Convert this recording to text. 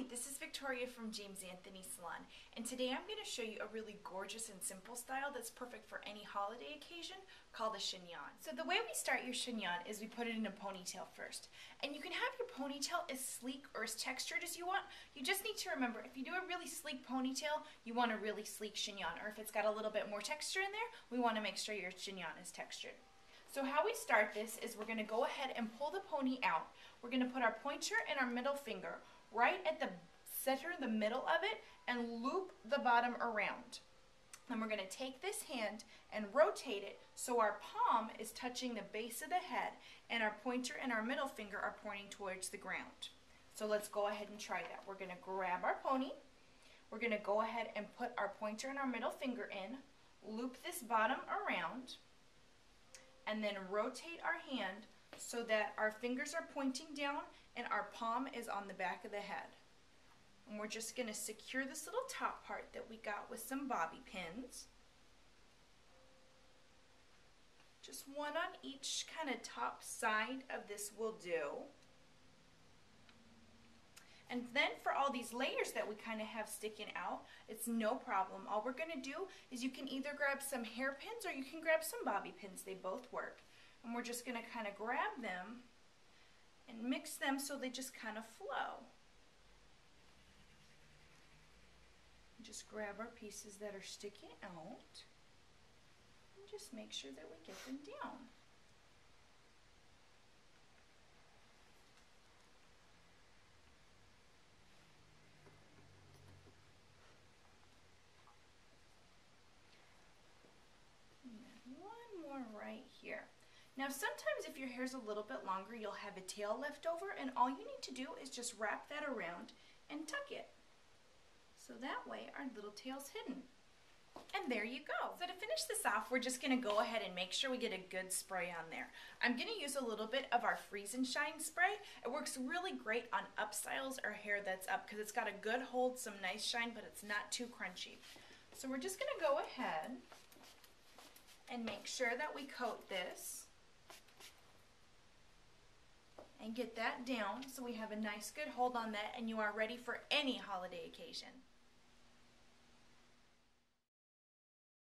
Hi, this is Victoria from James Anthony Salon, and today I'm going to show you a really gorgeous and simple style that's perfect for any holiday occasion called a chignon. So the way we start your chignon is we put it in a ponytail first. And you can have your ponytail as sleek or as textured as you want. You just need to remember, if you do a really sleek ponytail, you want a really sleek chignon. Or if it's got a little bit more texture in there, we want to make sure your chignon is textured. So how we start this is we're going to go ahead and pull the pony out. We're going to put our pointer and our middle finger right at the center, the middle of it, and loop the bottom around. Then we're going to take this hand and rotate it so our palm is touching the base of the head and our pointer and our middle finger are pointing towards the ground. So let's go ahead and try that. We're going to grab our pony. We're going to go ahead and put our pointer and our middle finger in, loop this bottom around, and then rotate our hand so that our fingers are pointing down and our palm is on the back of the head. And we're just going to secure this little top part that we got with some bobby pins. Just one on each kind of top side of this will do. And then for all these layers that we kind of have sticking out, it's no problem. All we're going to do is you can either grab some hairpins or you can grab some bobby pins. They both work. And we're just going to kind of grab them and mix them so they just kind of flow. Just grab our pieces that are sticking out and just make sure that we get them down. one more right here. Now sometimes if your hair's a little bit longer, you'll have a tail left over and all you need to do is just wrap that around and tuck it. So that way our little tail's hidden. And there you go. So to finish this off, we're just gonna go ahead and make sure we get a good spray on there. I'm gonna use a little bit of our Freeze and Shine spray. It works really great on up styles or hair that's up because it's got a good hold, some nice shine, but it's not too crunchy. So we're just gonna go ahead and make sure that we coat this and get that down so we have a nice good hold on that and you are ready for any holiday occasion.